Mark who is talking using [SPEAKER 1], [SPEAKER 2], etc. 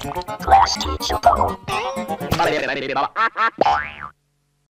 [SPEAKER 1] Class teacher